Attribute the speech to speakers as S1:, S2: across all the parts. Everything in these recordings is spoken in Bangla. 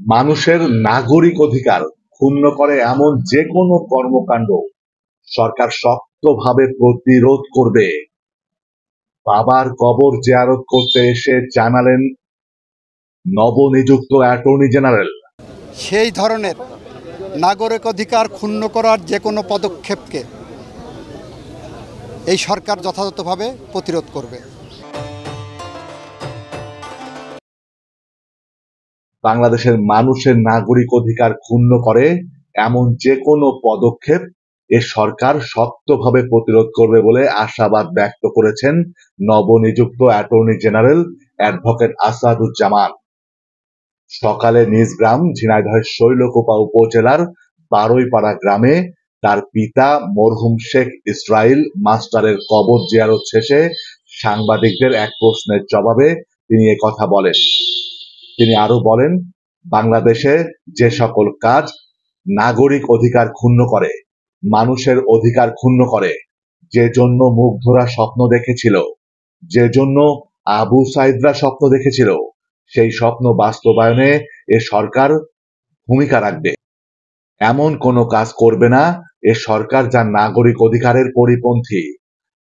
S1: মানুষের নাগরিক অধিকার ক্ষুণ্ণ করে এমন যে কোনো কর্মকাণ্ড সরকার শক্তভাবে প্রতিরোধ করবে। বাবার কবর জিয়ারত করতে এসে জানালেন নবনিযুক্ত অ্যাটর্নি জেনারেল।
S2: সেই ধরনের নাগরিক অধিকার ক্ষুণ্ণ করার যে কোনো পদক্ষেপকে এই সরকার যথাযথভাবে প্রতিরোধ করবে।
S1: বাংলাদেশের মানুষের নাগরিক অধিকার ক্ষুণ্ণ করে, এমন যে কোনো পদক্ষেপ এ সরকার শক্তভাবে প্রতিরোধ করবে বলে আশাবাদ ব্যক্ত করেছেন নবনিযুক্ত অ্যাটর্নি জেনারেল অ্যাডভোকেট আসাদুজ্জামান। সকালে নিজ গ্রাম ঝিনাইদহের শৈলকোপা উপজেলার বারৈপাড়া গ্রামে তার পিতা মরহুম শেখ ইসরাইল মাস্টারের কবর জিয়ারত শেষে সাংবাদিকদের এক প্রশ্নের জবাবে তিনি কথা বলেন। তিনি আরও বলেন, বাংলাদেশে যে সকল কাজ নাগরিক অধিকার ক্ষুণ্ণ করে, মানুষের অধিকার ক্ষুণ্ণ করে, যে জন্য মুগ্ধরা স্বপ্ন দেখেছিল, যে জন্য আবু সাইদরা স্বপ্ন দেখেছিল, সেই স্বপ্ন বাস্তবায়নে এ সরকার ভূমিকা রাখবে। এমন কোনো কাজ করবে না, এ সরকার যা নাগরিক অধিকারের পরিপন্থী।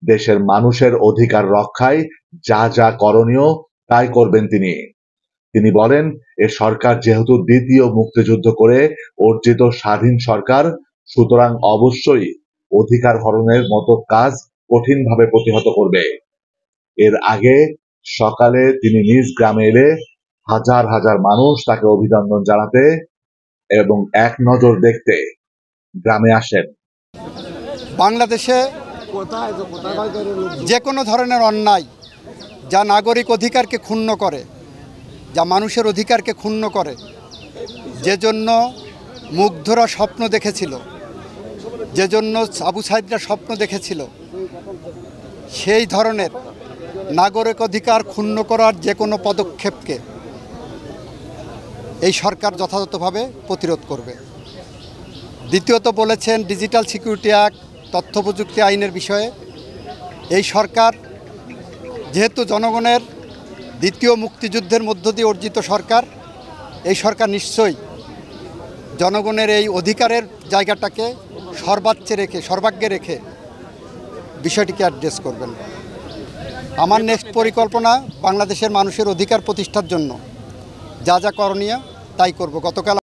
S1: দেশের মানুষের অধিকার রক্ষায় যা যা করণীয়, তাই করবেন তিনি। তিনি বলেন, এ সরকার যেহেতু দ্বিতীয় মুক্তিযুদ্ধ করে অর্জিত স্বাধীন সরকার, সুতরাং অবশ্যই অধিকার হরণের মতো কাজ কঠিনভাবে প্রতিহত করবে। এর আগে সকালে তিনি নিজ গ্রামে এলে হাজার হাজার মানুষ তাকে অভিনন্দন জানাতে এবং এক নজর দেখতে গ্রামে আসেন।
S2: বাংলাদেশে যে কোনো ধরনের অন্যায় যা নাগরিক অধিকারকে ক্ষুণ্ণ করে যা মানুষের অধিকারকে ক্ষুণ্ণ করে যে জন্য মুগ্ধরা স্বপ্ন দেখেছিল যে জন্য আবু সাইদরা স্বপ্ন দেখেছিল, সেই ধরনের নাগরিক অধিকার ক্ষুণ্ণ করার যে কোনো পদক্ষেপকে এই সরকার যথাযথভাবে প্রতিরোধ করবে। দ্বিতীয়ত বলেছেন, ডিজিটাল সিকিউরিটি অ্যাক্ট তথ্য প্রযুক্তি আইনের বিষয়ে এই সরকার যেহেতু জনগণের দ্বিতীয় মুক্তিযুদ্ধের মধ্য দিয়ে অর্জিত সরকার, এই সরকার নিশ্চয়ই জনগণের এই অধিকারের জায়গাটাকে সর্বাচ্চে রেখে, সর্বাগ্যে রেখে বিষয়টিকে অ্যাড্রেস করবেন। আমার নেক্সট পরিকল্পনা বাংলাদেশের মানুষের অধিকার প্রতিষ্ঠার জন্য। যা যা করণীয় তাই করব। গতকাল